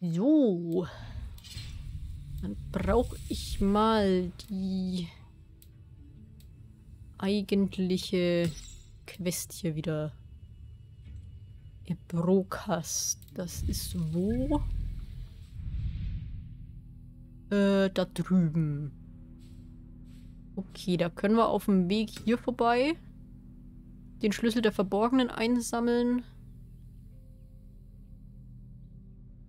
So. Dann brauche ich mal die eigentliche Quest hier wieder. Ebrokas. Das ist wo? Äh, da drüben. Okay, da können wir auf dem Weg hier vorbei den Schlüssel der Verborgenen einsammeln.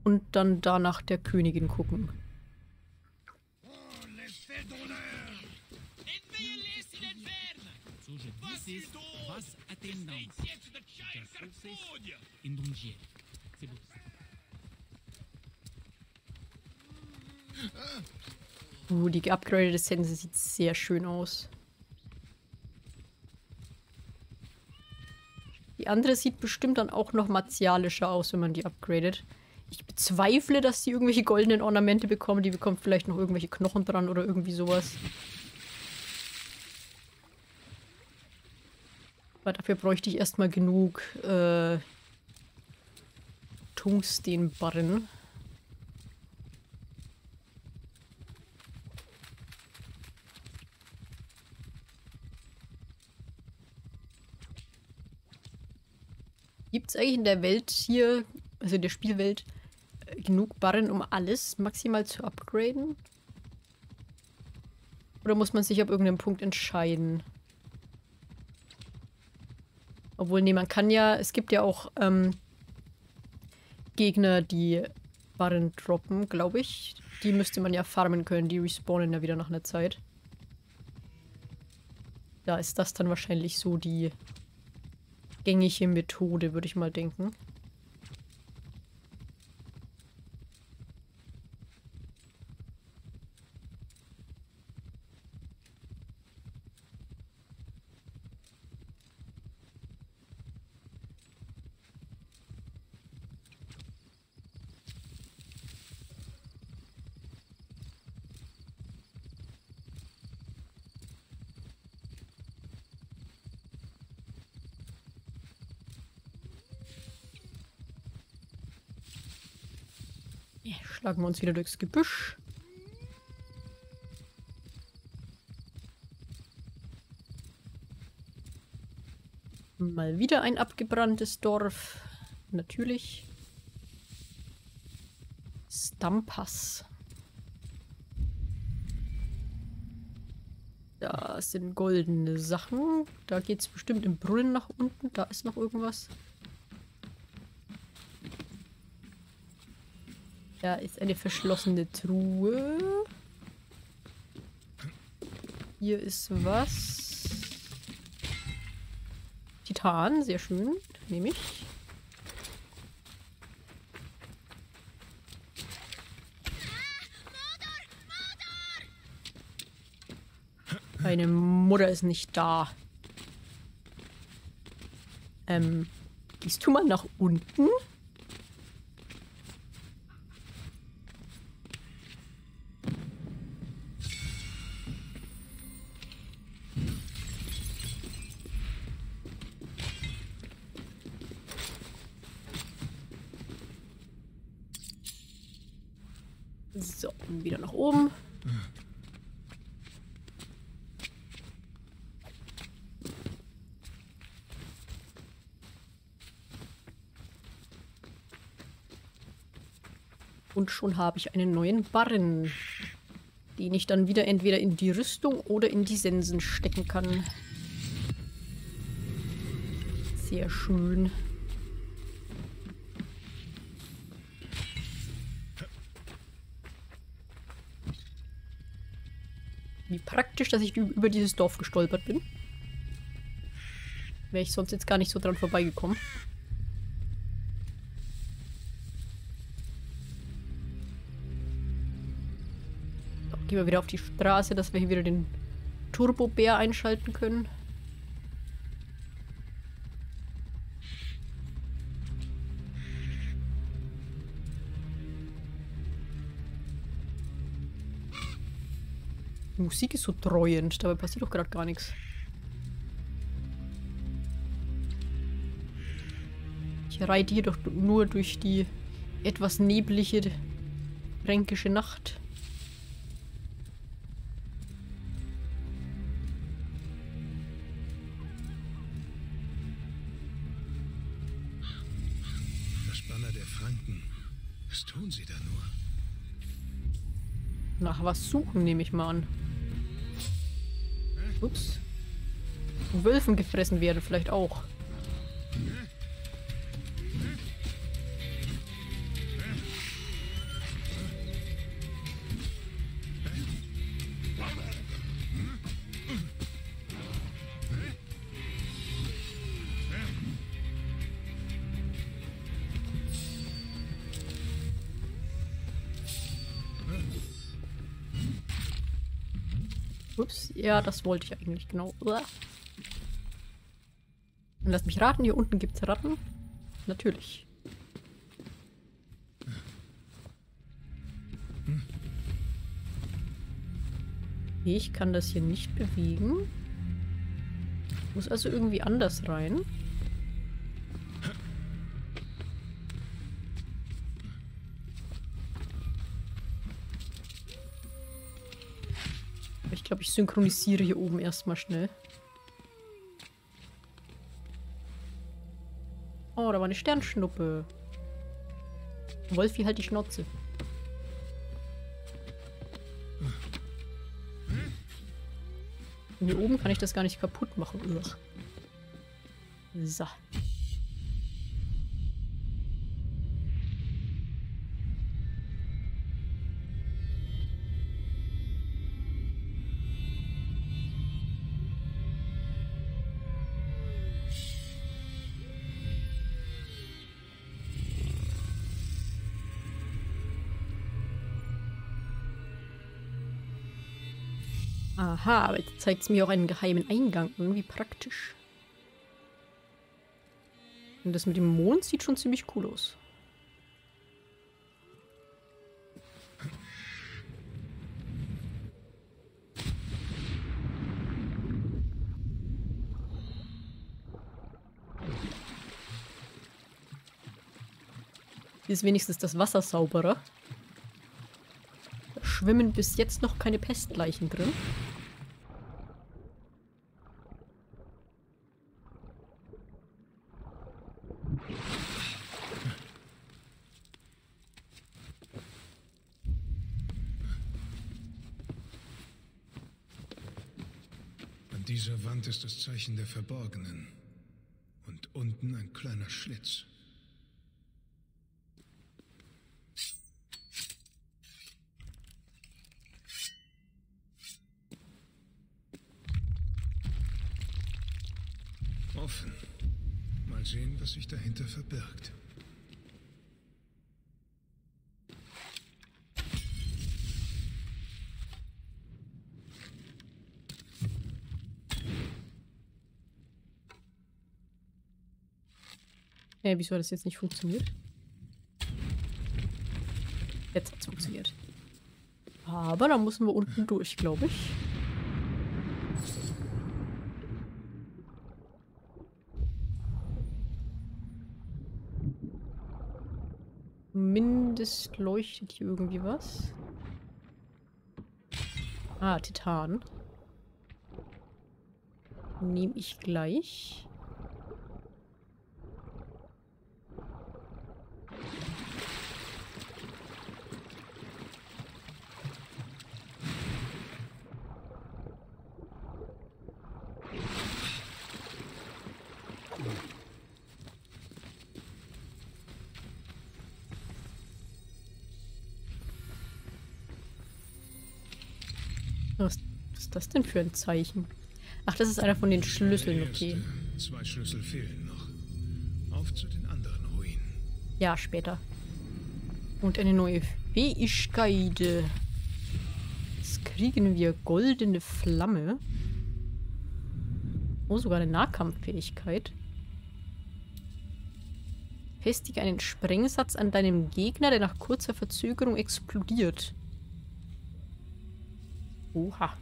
Und dann danach der Königin gucken. Uh, die geupgradete Sense sieht sehr schön aus. Die andere sieht bestimmt dann auch noch martialischer aus, wenn man die upgradet. Ich bezweifle, dass sie irgendwelche goldenen Ornamente bekommen. Die bekommt vielleicht noch irgendwelche Knochen dran oder irgendwie sowas. Aber dafür bräuchte ich erstmal genug äh, Tungstenbarren. Gibt es eigentlich in der Welt hier, also in der Spielwelt, genug Barren, um alles maximal zu upgraden? Oder muss man sich ab irgendeinem Punkt entscheiden? Obwohl, nee, man kann ja, es gibt ja auch ähm, Gegner, die Barren droppen, glaube ich. Die müsste man ja farmen können, die respawnen ja wieder nach einer Zeit. Da ist das dann wahrscheinlich so die gängige Methode, würde ich mal denken. Schlagen wir uns wieder durchs Gebüsch. Mal wieder ein abgebranntes Dorf. Natürlich. Stampas. Da sind goldene Sachen. Da geht es bestimmt im Brunnen nach unten. Da ist noch irgendwas. Da ist eine verschlossene Truhe. Hier ist was. Titan, sehr schön. Nehme ich. Meine Mutter ist nicht da. Ähm, gehst du mal nach unten? wieder nach oben. Und schon habe ich einen neuen Barren, den ich dann wieder entweder in die Rüstung oder in die Sensen stecken kann. Sehr schön. Wie praktisch, dass ich über dieses Dorf gestolpert bin. Wäre ich sonst jetzt gar nicht so dran vorbeigekommen. Gehen wir wieder auf die Straße, dass wir hier wieder den Turbo-Bär einschalten können. Die Musik ist so treuend, dabei passiert doch gerade gar nichts. Ich reite hier doch nur durch die etwas neblige, fränkische Nacht. Was suchen, nehme ich mal an. Ups. Wölfen gefressen werden vielleicht auch. Ups, ja, das wollte ich eigentlich genau. Und lass mich raten, hier unten gibt's Ratten. Natürlich. Ich kann das hier nicht bewegen. Muss also irgendwie anders rein. Synchronisiere hier oben erstmal schnell. Oh, da war eine Sternschnuppe. Wolfi, halt die Schnauze. Und hier oben kann ich das gar nicht kaputt machen. Ugh. So. Aha, aber jetzt zeigt es mir auch einen geheimen Eingang. Irgendwie praktisch. Und das mit dem Mond sieht schon ziemlich cool aus. Hier ist wenigstens das Wasser sauberer. Da schwimmen bis jetzt noch keine Pestleichen drin. An dieser Wand ist das Zeichen der Verborgenen. Und unten ein kleiner Schlitz. Offen. Mal sehen, was sich dahinter verbirgt. Hä, wieso hat das jetzt nicht funktioniert? Jetzt hat es funktioniert. Aber da müssen wir unten durch, glaube ich. Mindest leuchtet hier irgendwie was. Ah, Titan. Nehme ich gleich. Das denn für ein Zeichen? Ach, das ist einer von den Schlüsseln, okay. Zwei Schlüssel fehlen noch. Auf zu den anderen Ruinen. Ja, später. Und eine neue Fähigkeit. Jetzt kriegen wir goldene Flamme. Oh, sogar eine Nahkampffähigkeit. Festige einen Sprengsatz an deinem Gegner, der nach kurzer Verzögerung explodiert. Oha.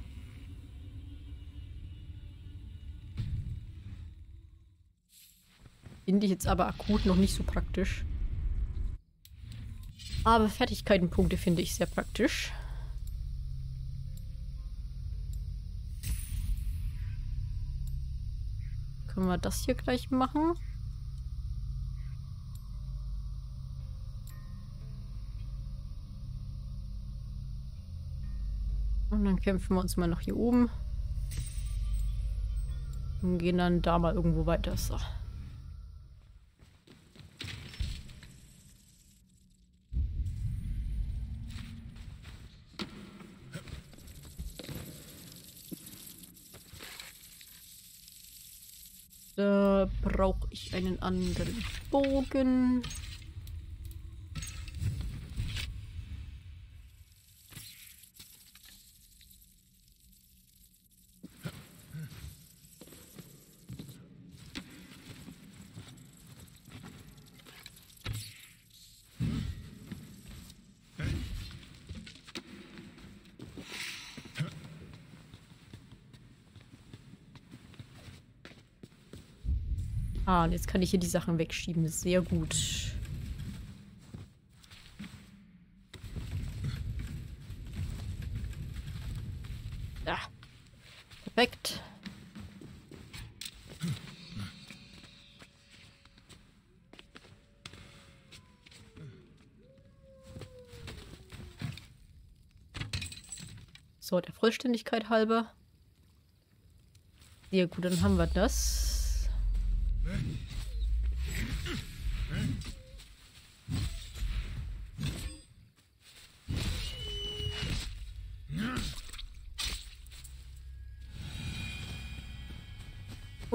Finde ich jetzt aber akut noch nicht so praktisch. Aber Fertigkeitenpunkte finde ich sehr praktisch. Können wir das hier gleich machen? Und dann kämpfen wir uns mal noch hier oben. Und gehen dann da mal irgendwo weiter. So. Da brauche ich einen anderen Bogen. Und jetzt kann ich hier die Sachen wegschieben. Sehr gut. Ja. Perfekt. So, der Vollständigkeit halber. Sehr gut, dann haben wir das.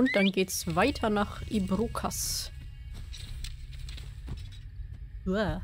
Und dann geht's weiter nach Ibrokas. Uah.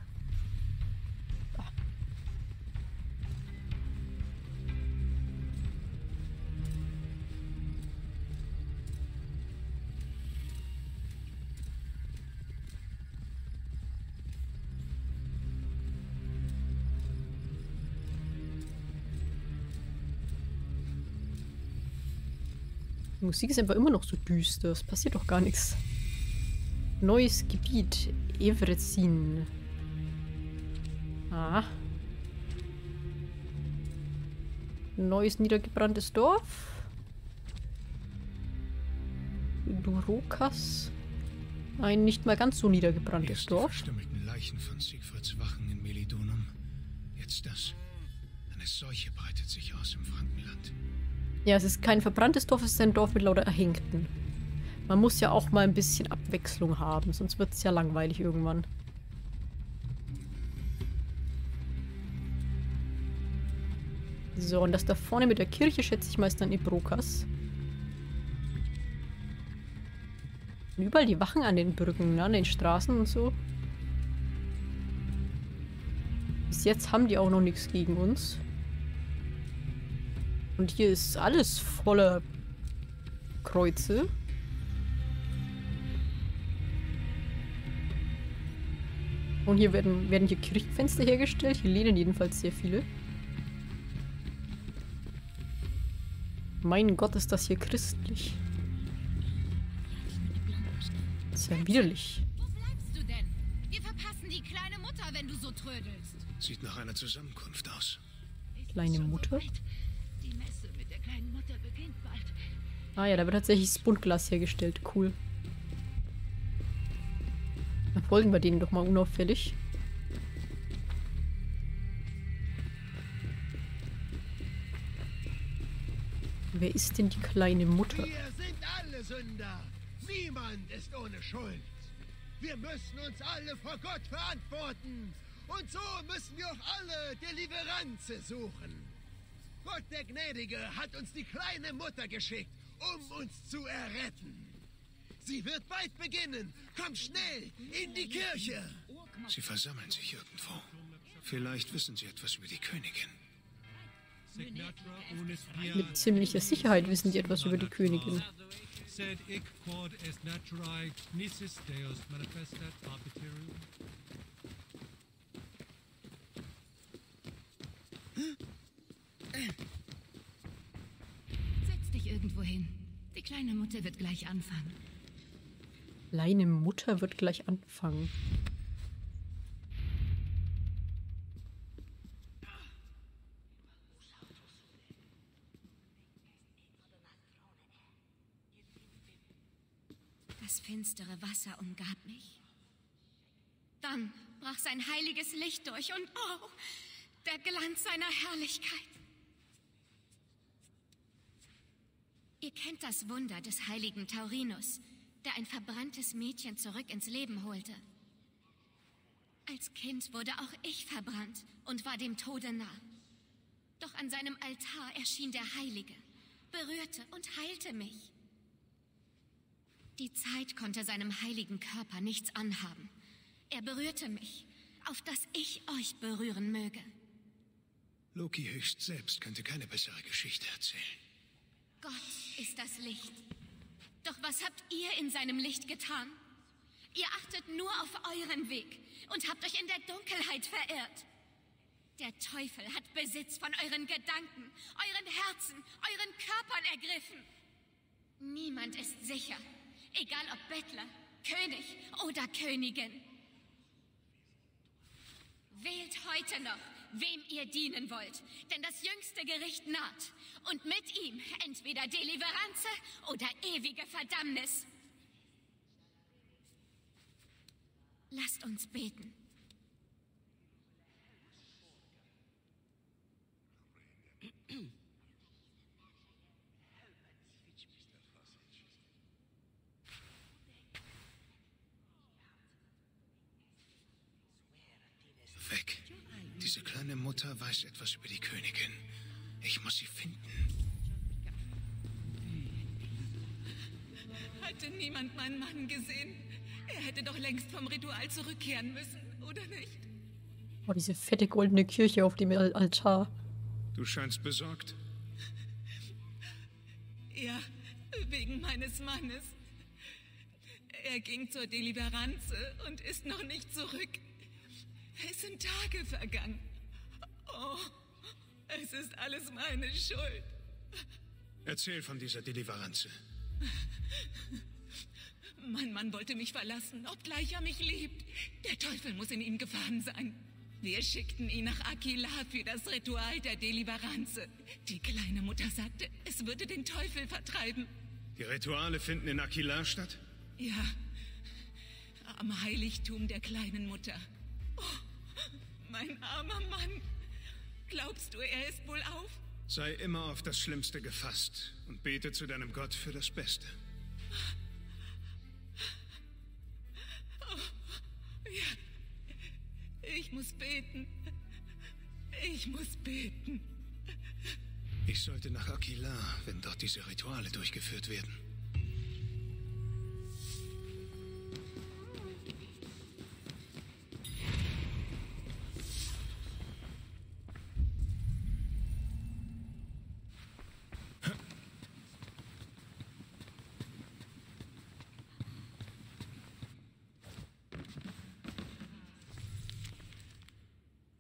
Die Musik ist einfach immer noch so düster. Es passiert doch gar nichts. Neues Gebiet. Everetsin. Ah. Neues niedergebranntes Dorf. Durokas. Ein nicht mal ganz so niedergebranntes Erst die Dorf. verstümmelten Leichen von Siegfrieds Wachen in Melidonum. Jetzt das. Eine Seuche breitet sich aus im Frankenland. Ja, es ist kein verbranntes Dorf, es ist ein Dorf mit lauter Erhängten. Man muss ja auch mal ein bisschen Abwechslung haben, sonst wird es ja langweilig irgendwann. So, und das da vorne mit der Kirche schätze ich mal ist dann Ibrokas. Und überall die Wachen an den Brücken, ne, an den Straßen und so. Bis jetzt haben die auch noch nichts gegen uns. Und hier ist alles voller Kreuze. Und hier werden, werden hier Kirchenfenster hergestellt. Hier lehnen jedenfalls sehr viele. Mein Gott, ist das hier christlich. Das ist ja widerlich. Wo bleibst du denn? Wir verpassen die kleine Mutter, wenn du so trödelst. Sieht nach einer Zusammenkunft aus. Kleine Mutter? Ah ja, da wird tatsächlich das Buntglas hergestellt. Cool. Dann folgen wir denen doch mal unauffällig. Wer ist denn die kleine Mutter? Wir sind alle Sünder. Niemand ist ohne Schuld. Wir müssen uns alle vor Gott verantworten. Und so müssen wir auch alle Deliveranze suchen. Gott der Gnädige hat uns die kleine Mutter geschickt, um uns zu erretten. Sie wird bald beginnen. Komm schnell in die Kirche. Sie versammeln sich irgendwo. Vielleicht wissen sie etwas über die Königin. Mit ziemlicher Sicherheit wissen die etwas über die Königin. Sed irgendwo hin. Die kleine Mutter wird gleich anfangen. Kleine Mutter wird gleich anfangen. Das finstere Wasser umgab mich. Dann brach sein heiliges Licht durch und oh, der Glanz seiner Herrlichkeit. Ihr kennt das Wunder des heiligen Taurinus, der ein verbranntes Mädchen zurück ins Leben holte. Als Kind wurde auch ich verbrannt und war dem Tode nah. Doch an seinem Altar erschien der Heilige, berührte und heilte mich. Die Zeit konnte seinem heiligen Körper nichts anhaben. Er berührte mich, auf dass ich euch berühren möge. Loki höchst selbst könnte keine bessere Geschichte erzählen. Gott ist das Licht. Doch was habt ihr in seinem Licht getan? Ihr achtet nur auf euren Weg und habt euch in der Dunkelheit verirrt. Der Teufel hat Besitz von euren Gedanken, euren Herzen, euren Körpern ergriffen. Niemand ist sicher, egal ob Bettler, König oder Königin. Wählt heute noch, wem ihr dienen wollt, denn das jüngste Gericht naht und mit ihm entweder Deliveranze oder ewige Verdammnis. Lasst uns beten. Weg. Diese kleine Mutter weiß etwas über die Königin. Ich muss sie finden. Hatte niemand meinen Mann gesehen? Er hätte doch längst vom Ritual zurückkehren müssen, oder nicht? Oh, diese fette goldene Kirche auf dem Al- Altar. Du scheinst besorgt. Ja, wegen meines Mannes. Er ging zur Deliveranze und ist noch nicht zurück. Es sind Tage vergangen. Oh, es ist alles meine Schuld. Erzähl von dieser Deliveranze. Mein Mann wollte mich verlassen, obgleich er mich liebt. Der Teufel muss in ihm gefahren sein. Wir schickten ihn nach Aquila für das Ritual der Deliveranze. Die kleine Mutter sagte, es würde den Teufel vertreiben. Die Rituale finden in Aquila statt? Ja, am Heiligtum der kleinen Mutter. Oh, mein armer Mann. Glaubst du, er ist wohl auf? Sei immer auf das Schlimmste gefasst und bete zu deinem Gott für das Beste. Ja, ich muss beten. Ich muss beten. Ich sollte nach Aquila, wenn dort diese Rituale durchgeführt werden.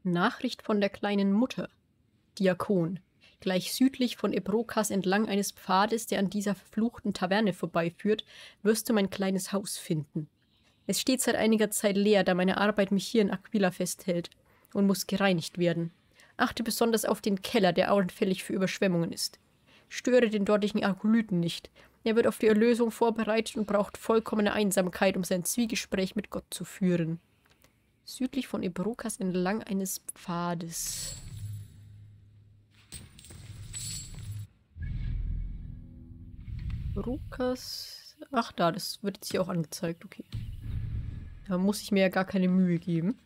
Nachricht von der kleinen Mutter. Diakon. Gleich südlich von Ebrokas entlang eines Pfades, der an dieser verfluchten Taverne vorbeiführt, wirst du mein kleines Haus finden. Es steht seit einiger Zeit leer, da meine Arbeit mich hier in Aquila festhält und muss gereinigt werden. Achte besonders auf den Keller, der anfällig für Überschwemmungen ist. Störe den dortigen Akolyten nicht. Er wird auf die Erlösung vorbereitet und braucht vollkommene Einsamkeit, um sein Zwiegespräch mit Gott zu führen. Südlich von Ebrokas entlang eines Pfades. Ebrokas. Ach, da, das wird jetzt hier auch angezeigt, okay. Da muss ich mir ja gar keine Mühe geben.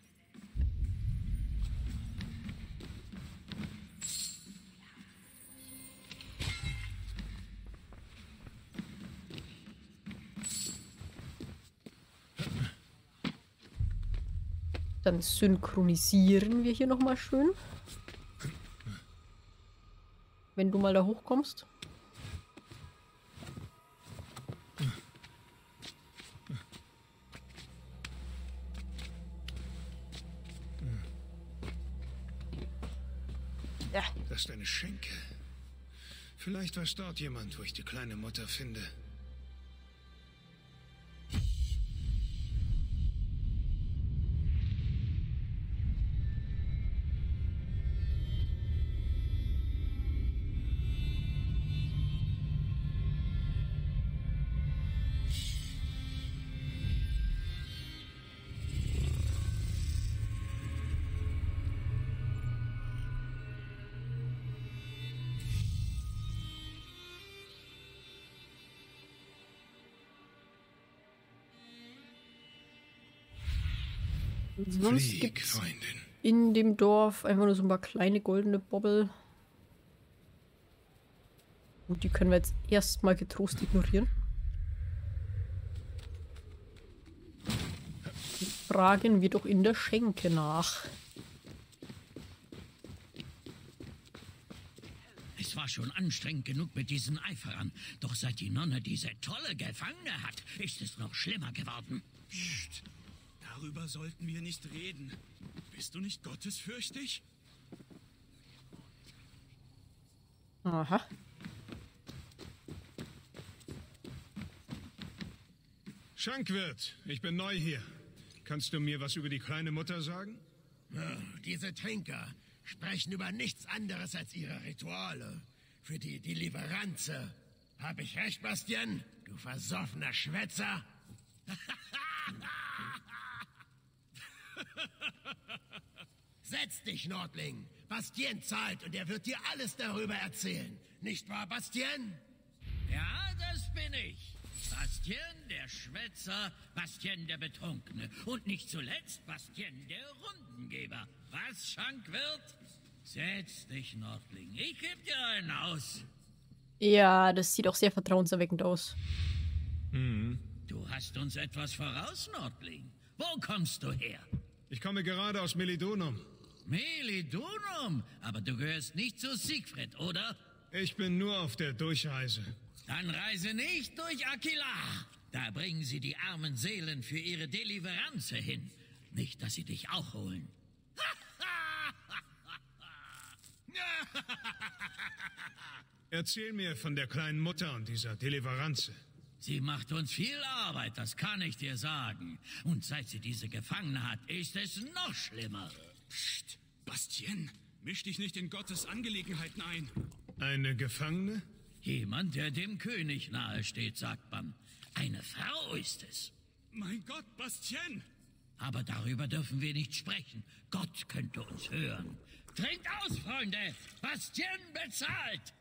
Dann synchronisieren wir hier nochmal schön. Wenn du mal da hochkommst. Das ist eine Schenke. Vielleicht weiß dort jemand, wo ich die kleine Mutter finde. Sonst Flieg, gibt's Freundin. in dem Dorf einfach nur so ein paar kleine goldene Bobbel. Und die können wir jetzt erstmal getrost ignorieren. Fragen wir doch in der Schenke nach. Es war schon anstrengend genug mit diesen Eiferern. Doch seit die Nonne diese tolle Gefangene hat, ist es noch schlimmer geworden. Psst. Darüber sollten wir nicht reden. Bist du nicht gottesfürchtig? Aha. Schankwirt, ich bin neu hier. Kannst du mir was über die kleine Mutter sagen? Diese Trinker sprechen über nichts anderes als ihre Rituale. Für die Deliveranze. Hab ich recht, Bastian? Du versoffener Schwätzer? Setz dich, Nordling. Bastien zahlt und er wird dir alles darüber erzählen. Nicht wahr, Bastien? Ja, das bin ich. Bastien der Schwätzer, Bastien der Betrunkene und nicht zuletzt Bastien der Rundengeber. Was, Schankwirt? Setz dich, Nordling. Ich geb dir einen aus. Ja, das sieht auch sehr vertrauenserweckend aus. Du hast uns etwas voraus, Nordling. Wo kommst du her? Ich komme gerade aus Melidonum. Melidonum, aber du gehörst nicht zu Siegfried, oder? Ich bin nur auf der Durchreise. Dann reise nicht durch Aquila. Da bringen sie die armen Seelen für ihre Deliveranze hin. Nicht, dass sie dich auch holen. Erzähl mir von der kleinen Mutter und dieser Deliveranze. Sie macht uns viel Arbeit, das kann ich dir sagen. Und seit sie diese Gefangene hat, ist es noch schlimmer. Psst. Bastien, misch dich nicht in Gottes Angelegenheiten ein. Eine Gefangene? Jemand, der dem König nahe steht, sagt man. Eine Frau ist es. Mein Gott, Bastien! Aber darüber dürfen wir nicht sprechen. Gott könnte uns hören. Trinkt aus, Freunde! Bastien bezahlt!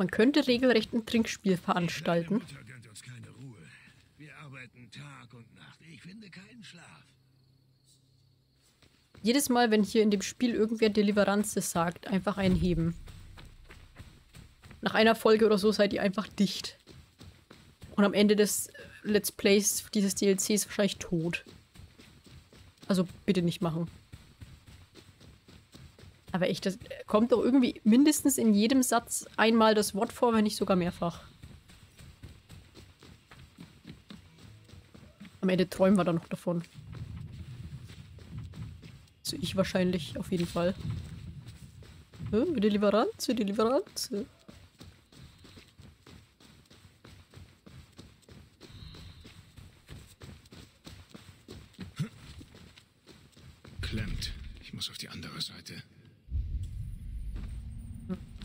Man könnte regelrecht ein Trinkspiel veranstalten. Jedes Mal, wenn hier in dem Spiel irgendwer Deliveranze sagt, einfach einheben. Nach einer Folge oder so seid ihr einfach dicht. Und am Ende des Let's Plays dieses DLCs wahrscheinlich tot. Also bitte nicht machen. Aber echt, das kommt doch irgendwie mindestens in jedem Satz einmal das Wort vor, wenn nicht sogar mehrfach. Am Ende träumen wir dann noch davon. Also ich wahrscheinlich auf jeden Fall. Deliveranze, Deliveranze. Klemmt. Ich muss auf die andere Seite.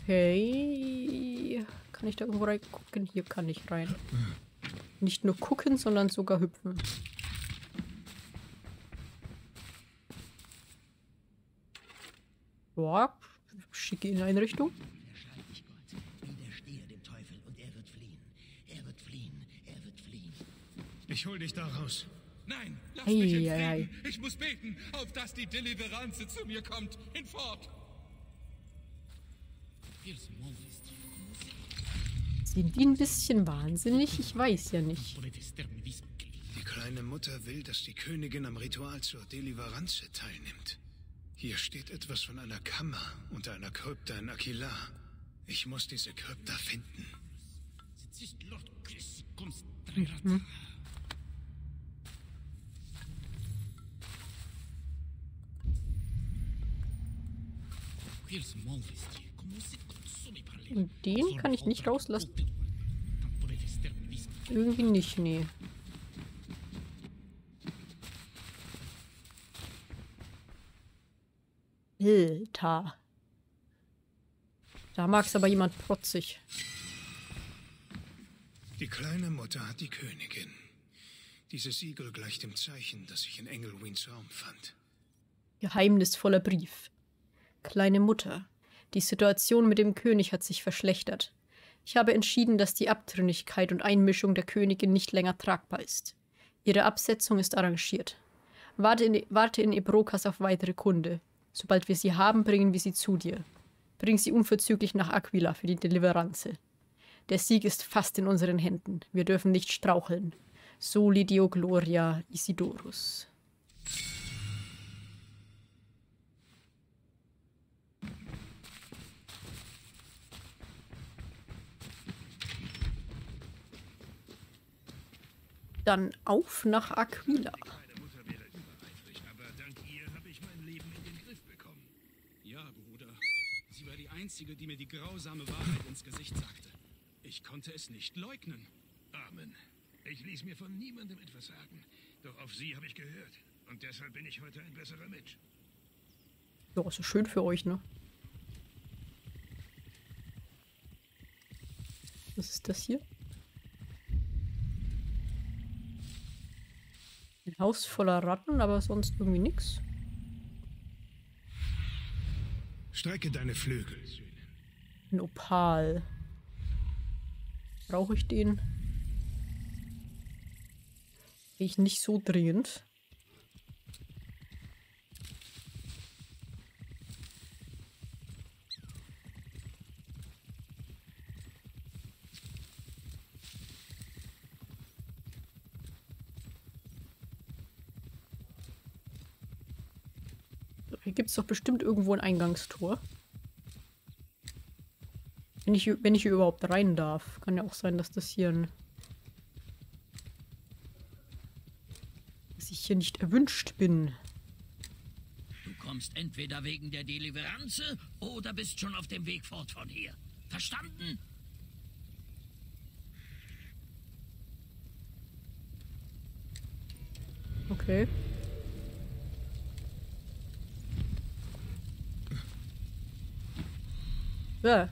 Okay. Kann ich da irgendwo reingucken? Hier kann ich rein. Nicht nur gucken, sondern sogar hüpfen. Ja, schicke Inneneinrichtung. Erschallt dich Gott. Widerstehe dem Teufel und er wird fliehen. Er wird fliehen. Er wird fliehen. Ich hol dich da raus. Nein, lass Ei, mich in ei, Frieden. Ich muss beten, auf dass die Deliveranze zu mir kommt. Hinfort. Sind die ein bisschen wahnsinnig? Ich weiß ja nicht. Die kleine Mutter will, dass die Königin am Ritual zur Deliveranze teilnimmt. Hier steht etwas von einer Kammer unter einer Krypta in Aquila. Ich muss diese Krypta finden. Und den kann ich nicht rauslassen. Irgendwie nicht, nee. Alter. Da mag es aber jemand protzig. Die kleine Mutter hat die Königin. Dieses Siegel gleicht dem Zeichen, das ich in Engelweens Raum fand. Geheimnisvoller Brief. Kleine Mutter. Die Situation mit dem König hat sich verschlechtert. Ich habe entschieden, dass die Abtrünnigkeit und Einmischung der Königin nicht länger tragbar ist. Ihre Absetzung ist arrangiert. Warte in, warte in Ebrokas auf weitere Kunde. Sobald wir sie haben, bringen wir sie zu dir. Bring sie unverzüglich nach Aquila für die Deliveranze. Der Sieg ist fast in unseren Händen. Wir dürfen nicht straucheln. Soli Dio Gloria Isidorus. Dann auf nach Aquila. Ja, Bruder. Sie war die Einzige, die mir die grausame Wahrheit ins Gesicht sagte. Ich konnte es nicht leugnen. Amen. Ich ließ mir von niemandem etwas sagen. Doch auf sie habe ich gehört. Und deshalb bin ich heute ein besserer Mensch. Ja, ist ja schön für euch, ne? Was ist das hier? Ein Haus voller Ratten, aber sonst irgendwie nichts. Strecke deine Flügel. Ein Opal. Brauche ich den? Ich nicht so dringend. So, Hier gibt es doch bestimmt irgendwo ein Eingangstor. Wenn ich, wenn ich hier überhaupt rein darf. Kann ja auch sein, dass das hier ein... Dass ich hier nicht erwünscht bin. Du kommst entweder wegen der Deliveranze oder bist schon auf dem Weg fort von hier. Verstanden? Okay. So.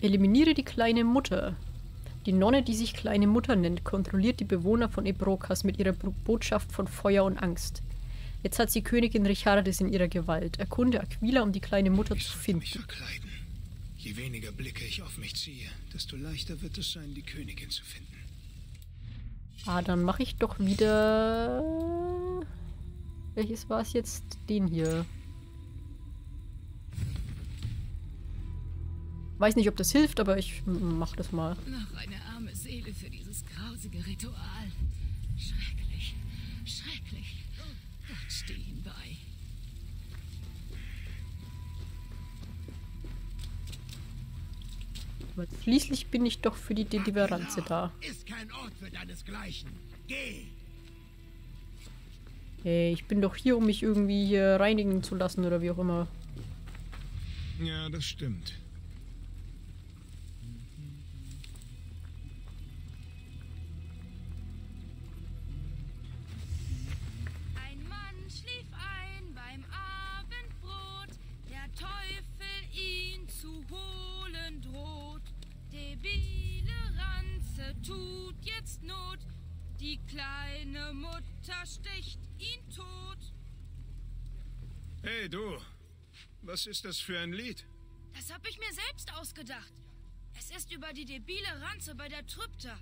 Eliminiere die kleine Mutter. Die Nonne, die sich kleine Mutter nennt, kontrolliert die Bewohner von Ebrokas mit ihrer Bo- Botschaft von Feuer und Angst. Jetzt hat sie Königin Richardes in ihrer Gewalt. Erkunde Aquila, um die kleine Mutter Ich zu sollte mich finden. verkleiden. Je weniger Blicke ich auf mich ziehe, desto leichter wird es sein, die Königin zu finden. Ah, dann mache ich doch wieder... Welches war es jetzt? Den hier. Weiß nicht, ob das hilft, aber ich mach das mal. Noch eine arme Seele für dieses grausige Ritual. Schrecklich, schrecklich. Gott steh ihm bei. Aber schließlich bin ich doch für die Deliveranze da. Ist kein Ort für deinesgleichen. Geh! Hey, ich bin doch hier, um mich irgendwie hier reinigen zu lassen oder wie auch immer. Ja, das stimmt. Was ist das für ein Lied? Das hab ich mir selbst ausgedacht. Es ist über die debile Ranze bei der Trypta.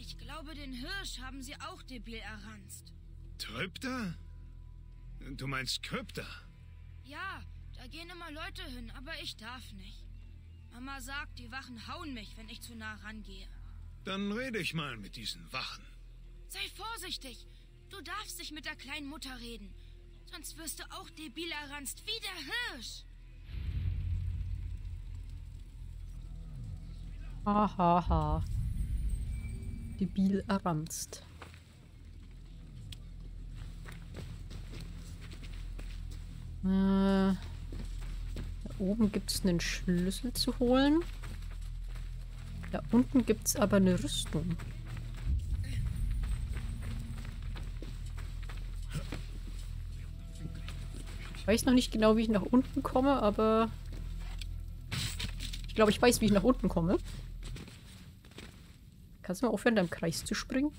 Ich glaube, den Hirsch haben sie auch debil erranzt. Trypta? Du meinst Krypta? Ja, da gehen immer Leute hin, aber ich darf nicht. Mama sagt, die Wachen hauen mich, wenn ich zu nah rangehe. Dann rede ich mal mit diesen Wachen. Sei vorsichtig. Du darfst nicht mit der kleinen Mutter reden. Sonst wirst du auch debil erranzt wie der Hirsch. Hahaha. Ha. Debil erranzt. Äh, da oben gibt es einen Schlüssel zu holen. Da unten gibt es aber eine Rüstung. Ich weiß noch nicht genau, wie ich nach unten komme, aber ich glaube, ich weiß, wie ich nach unten komme. Kannst du mal aufhören, da im Kreis zu springen?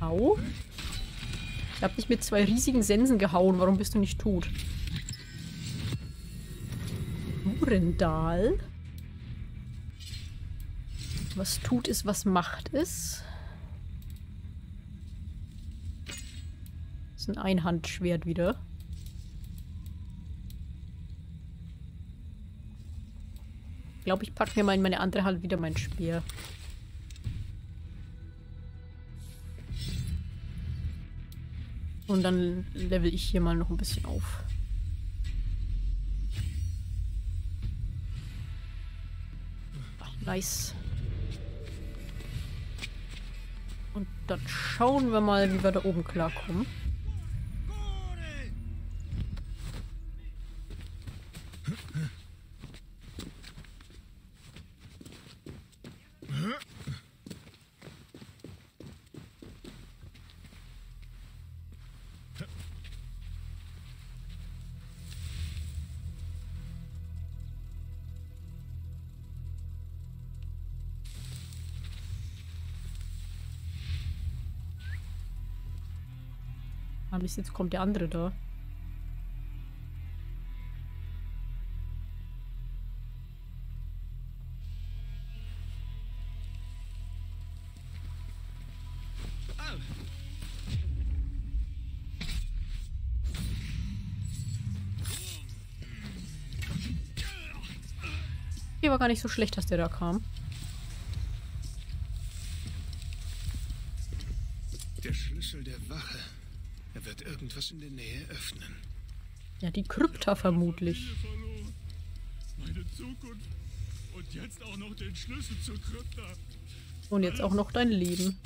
Au. hab dich mit zwei riesigen Sensen gehauen. Warum bist du nicht tot? Urendal. Was tut es, was macht es? Das ist ein Einhandschwert wieder. Ich glaube, ich packe mir mal in meine andere Hand wieder mein Speer. Und dann level ich hier mal noch ein bisschen auf. Nice. Und dann schauen wir mal, wie wir da oben klarkommen. Ah, Mist, jetzt kommt der andere da. War gar nicht so schlecht, dass der da kam. Der Schlüssel der Wache. Er wird irgendwas in der Nähe öffnen. Ja, die Krypta vermutlich. Und jetzt auch noch den Schlüssel zur Krypta. Und jetzt auch noch dein Leben.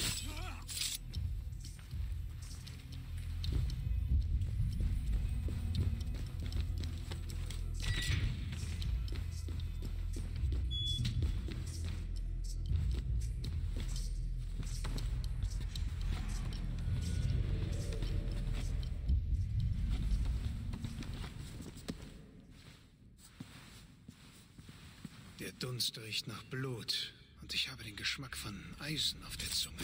Riecht nach Blut und ich habe den Geschmack von Eisen auf der Zunge.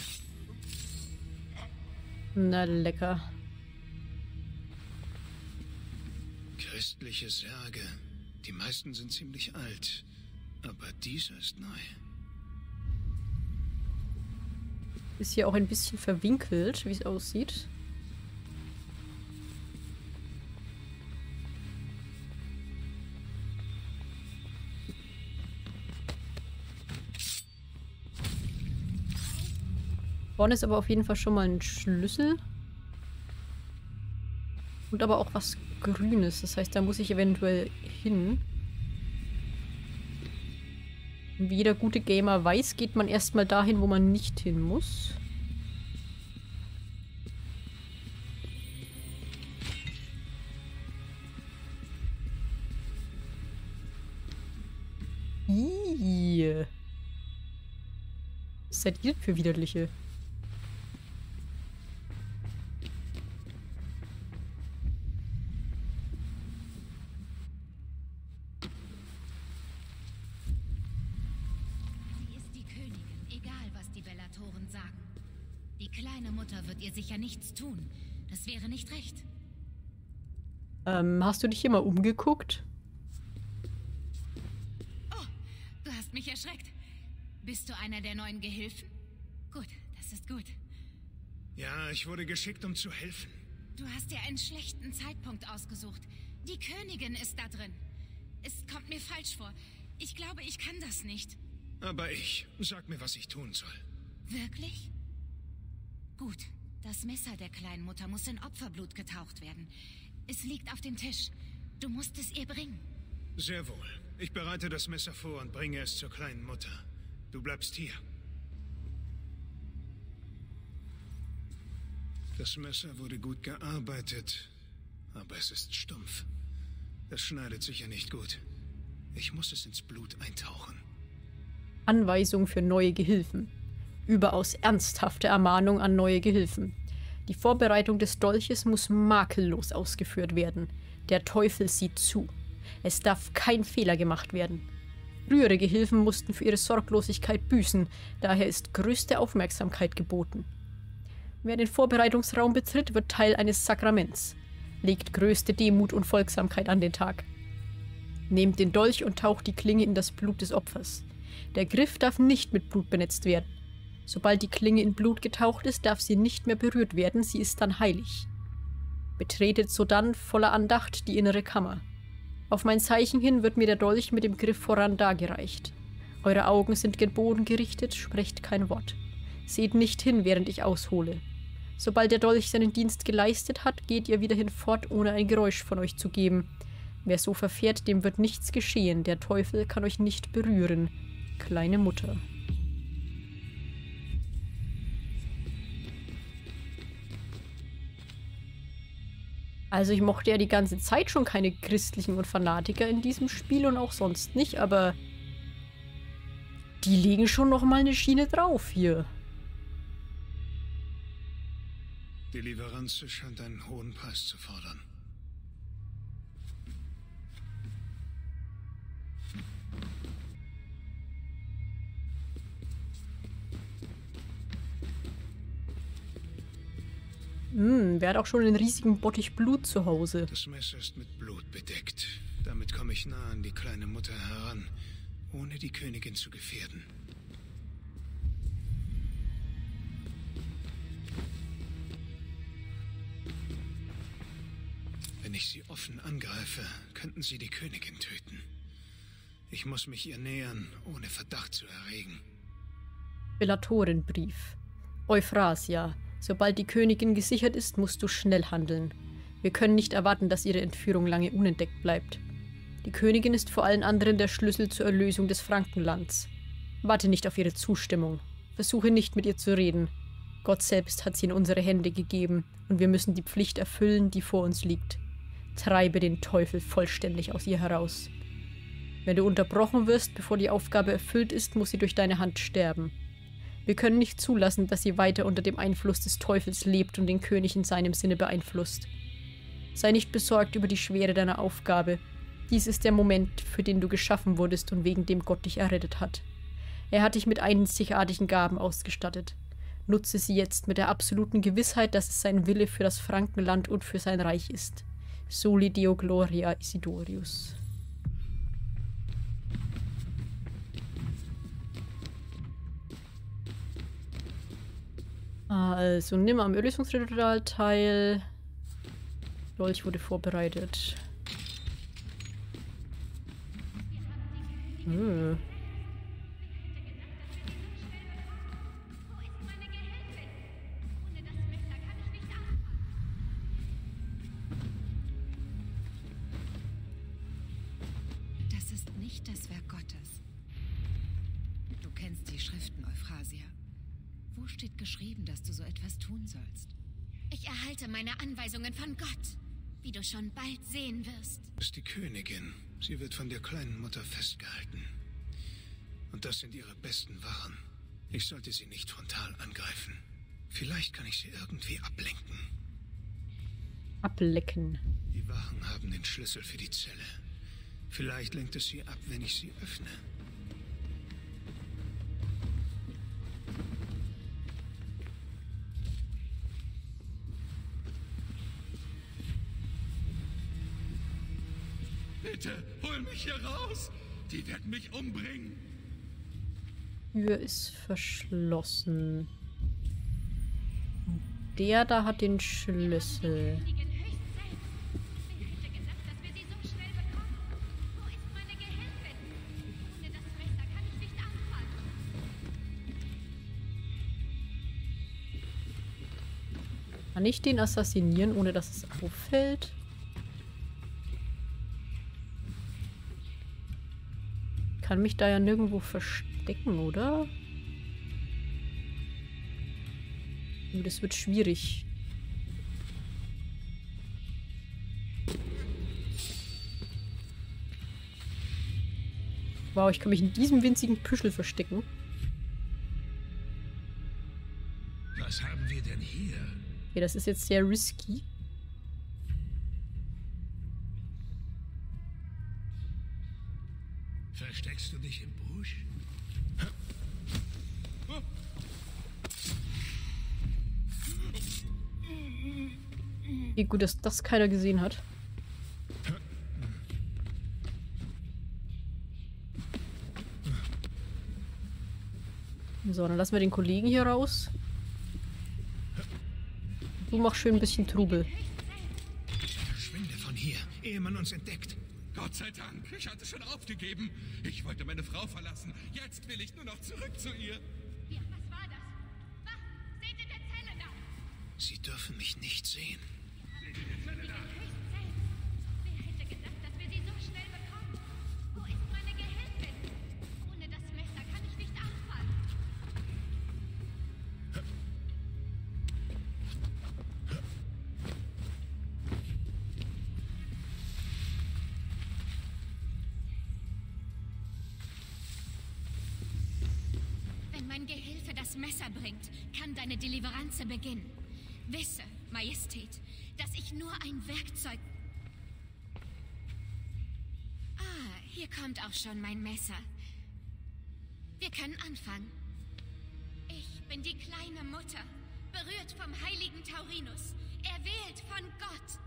Na lecker. Christliche Särge. Die meisten sind ziemlich alt, aber dieser ist neu. Ist hier auch ein bisschen verwinkelt, wie es aussieht. Vorne ist aber auf jeden Fall schon mal ein Schlüssel. Und aber auch was Grünes. Das heißt, da muss ich eventuell hin. Wie jeder gute Gamer weiß, geht man erstmal dahin, wo man nicht hin muss. Ih. Was seid ihr für widerliche? Hast du dich mal umgeguckt? Oh, du hast mich erschreckt. Bist du einer der neuen Gehilfen? Gut, das ist gut. Ja, ich wurde geschickt, um zu helfen. Du hast dir einen schlechten Zeitpunkt ausgesucht. Die Königin ist da drin. Es kommt mir falsch vor. Ich glaube, ich kann das nicht. Aber ich. Sag mir, was ich tun soll. Wirklich? Gut. Das Messer der kleinen Mutter muss in Opferblut getaucht werden. Es liegt auf dem Tisch. Du musst es ihr bringen. Sehr wohl. Ich bereite das Messer vor und bringe es zur kleinen Mutter. Du bleibst hier. Das Messer wurde gut gearbeitet, aber es ist stumpf. Das schneidet sicher nicht gut. Ich muss es ins Blut eintauchen. Anweisung für neue Gehilfen. Überaus ernsthafte Ermahnung an neue Gehilfen. Die Vorbereitung des Dolches muss makellos ausgeführt werden. Der Teufel sieht zu. Es darf kein Fehler gemacht werden. Frühere Gehilfen mussten für ihre Sorglosigkeit büßen, daher ist größte Aufmerksamkeit geboten. Wer den Vorbereitungsraum betritt, wird Teil eines Sakraments. Legt größte Demut und Folgsamkeit an den Tag. Nehmt den Dolch und taucht die Klinge in das Blut des Opfers. Der Griff darf nicht mit Blut benetzt werden. Sobald die Klinge in Blut getaucht ist, darf sie nicht mehr berührt werden, sie ist dann heilig. Betretet sodann voller Andacht die innere Kammer. Auf mein Zeichen hin wird mir der Dolch mit dem Griff voran dargereicht. Eure Augen sind gen Boden gerichtet, sprecht kein Wort. Seht nicht hin, während ich aushole. Sobald der Dolch seinen Dienst geleistet hat, geht ihr wieder hinfort, ohne ein Geräusch von euch zu geben. Wer so verfährt, dem wird nichts geschehen, der Teufel kann euch nicht berühren. Kleine Mutter. Also ich mochte ja die ganze Zeit schon keine Christlichen und Fanatiker in diesem Spiel und auch sonst nicht, aber die legen schon noch mal eine Schiene drauf hier. Die Lieferanz scheint einen hohen Preis zu fordern. Hm, wer hat auch schon einen riesigen Bottich Blut zu Hause? Das Messer ist mit Blut bedeckt. Damit komme ich nah an die kleine Mutter heran, ohne die Königin zu gefährden. Wenn ich sie offen angreife, könnten sie die Königin töten. Ich muss mich ihr nähern, ohne Verdacht zu erregen. Belatorenbrief. Euphrasia, Sobald die Königin gesichert ist, musst du schnell handeln. Wir können nicht erwarten, dass ihre Entführung lange unentdeckt bleibt. Die Königin ist vor allen anderen der Schlüssel zur Erlösung des Frankenlands. Warte nicht auf ihre Zustimmung. Versuche nicht mit ihr zu reden. Gott selbst hat sie in unsere Hände gegeben, und wir müssen die Pflicht erfüllen, die vor uns liegt. Treibe den Teufel vollständig aus ihr heraus. Wenn du unterbrochen wirst, bevor die Aufgabe erfüllt ist, muss sie durch deine Hand sterben. Wir können nicht zulassen, dass sie weiter unter dem Einfluss des Teufels lebt und den König in seinem Sinne beeinflusst. Sei nicht besorgt über die Schwere deiner Aufgabe. Dies ist der Moment, für den du geschaffen wurdest und wegen dem Gott dich errettet hat. Er hat dich mit einzigartigen Gaben ausgestattet. Nutze sie jetzt mit der absoluten Gewissheit, dass es sein Wille für das Frankenland und für sein Reich ist. Soli Deo Gloria Isidorius. Also, nimm am Erlösungsritual teil. Dolch wurde vorbereitet. Hm. Meine Anweisungen von Gott, wie du schon bald sehen wirst. Das ist die Königin. Sie wird von der kleinen Mutter festgehalten. Und das sind ihre besten Wachen. Ich sollte sie nicht frontal angreifen. Vielleicht kann ich sie irgendwie ablenken. Ablecken. Die Wachen haben den Schlüssel für die Zelle. Vielleicht lenkt es sie ab, wenn ich sie öffne. Bitte, hol mich hier raus! Die werden mich umbringen! Tür ist verschlossen. Der da hat den Schlüssel. Kann ich den assassinieren, ohne dass es auffällt? Kann mich da ja nirgendwo verstecken, oder? Oh, das wird schwierig. Wow, ich kann mich in diesem winzigen Püschel verstecken. Was haben wir denn hier? Okay, das ist jetzt sehr risky. Du dich im Busch? Wie gut, dass das keiner gesehen hat. So, dann lassen wir den Kollegen hier raus. Du machst schön ein bisschen Trubel. Verschwinde von hier, ehe man uns entdeckt. Gott sei Dank, ich hatte schon aufgegeben. Ich wollte meine Frau verlassen. Jetzt will ich nur noch zurück zu ihr. Ja, was war das? Wach! Seht in der Zelle da! Sie dürfen mich nicht sehen. Deliveranze beginnen. Wisse, Majestät, dass ich nur ein Werkzeug... Ah, hier kommt auch schon mein Messer. Wir können anfangen. Ich bin die kleine Mutter, berührt vom heiligen Taurinus, erwählt von Gott.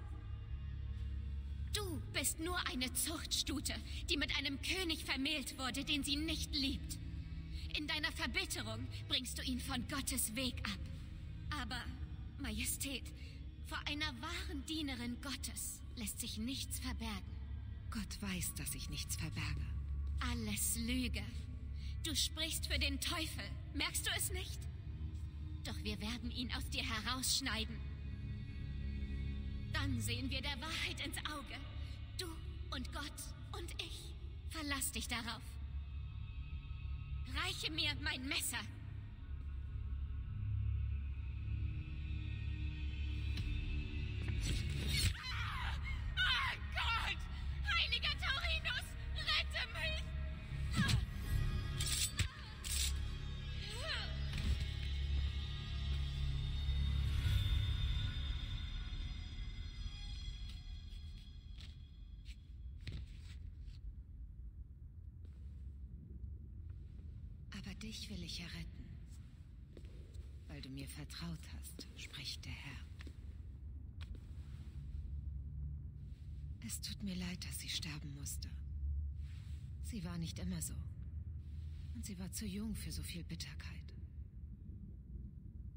Du bist nur eine Zuchtstute, die mit einem König vermählt wurde, den sie nicht liebt. In deiner Verbitterung bringst du ihn von Gottes Weg ab. Aber, Majestät, vor einer wahren Dienerin Gottes lässt sich nichts verbergen. Gott weiß, dass ich nichts verberge. Alles Lüge. Du sprichst für den Teufel, merkst du es nicht? Doch wir werden ihn aus dir herausschneiden. Dann sehen wir der Wahrheit ins Auge. Du und Gott und ich. Verlass dich darauf. Reiche mir mein Messer. Es tut mir leid, dass sie sterben musste. Sie war nicht immer so. Und sie war zu jung für so viel Bitterkeit.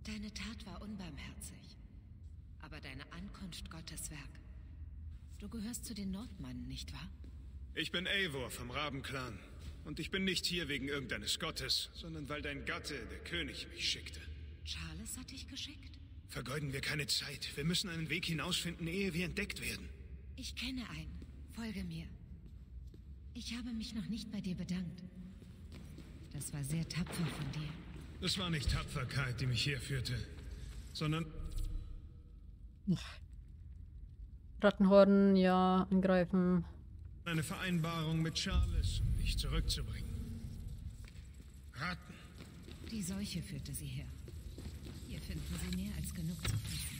Deine Tat war unbarmherzig. Aber deine Ankunft Gottes Werk. Du gehörst zu den Nordmannen, nicht wahr? Ich bin Eivor vom Rabenclan. Und ich bin nicht hier wegen irgendeines Gottes, sondern weil dein Gatte, der König, mich schickte. Charles hat dich geschickt? Vergeuden wir keine Zeit. Wir müssen einen Weg hinausfinden, ehe wir entdeckt werden. Ich kenne einen. Folge mir. Ich habe mich noch nicht bei dir bedankt. Das war sehr tapfer von dir. Es war nicht Tapferkeit, die mich herführte, sondern Rattenhorden, ja, angreifen. eine Vereinbarung mit Charles, um dich zurückzubringen. Ratten. Die Seuche führte sie her. Hier finden sie mehr als genug zu fressen.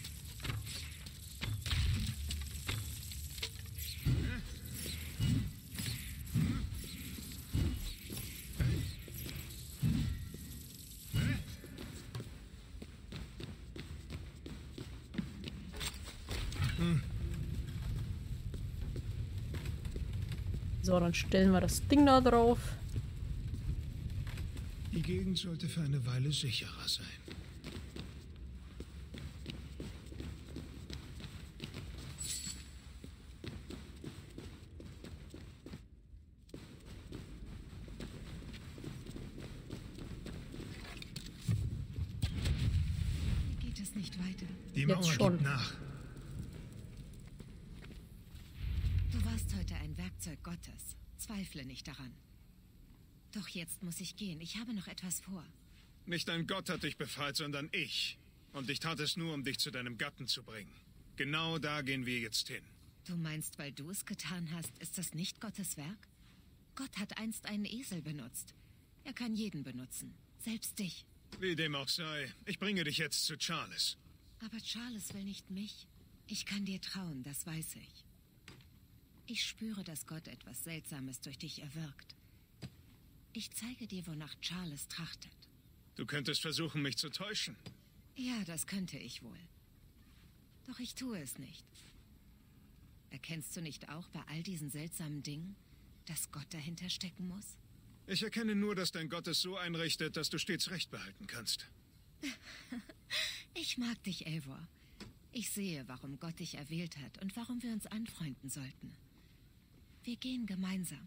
So, dann stellen wir das Ding da drauf. Die Gegend sollte für eine Weile sicherer sein. Hier geht es nicht weiter. Die Jetzt Mauer schon. gibt nach. Du warst heute ein Werkzeug Gottes. Zweifle nicht daran. Doch jetzt muss ich gehen. Ich habe noch etwas vor. Nicht ein Gott hat dich befreit, sondern ich. Und ich tat es nur, um dich zu deinem Gatten zu bringen. Genau da gehen wir jetzt hin. Du meinst, weil du es getan hast, ist das nicht Gottes Werk? Gott hat einst einen Esel benutzt. Er kann jeden benutzen. Selbst dich. Wie dem auch sei, ich bringe dich jetzt zu Charles. Aber Charles will nicht mich. Ich kann dir trauen, das weiß ich. Ich spüre, dass Gott etwas Seltsames durch dich erwirkt. Ich zeige dir, wonach Charles trachtet. Du könntest versuchen, mich zu täuschen. Ja, das könnte ich wohl. Doch ich tue es nicht. Erkennst du nicht auch bei all diesen seltsamen Dingen, dass Gott dahinter stecken muss? Ich erkenne nur, dass dein Gott es so einrichtet, dass du stets Recht behalten kannst. ich mag dich, Eivor. Ich sehe, warum Gott dich erwählt hat und warum wir uns anfreunden sollten. Wir gehen gemeinsam.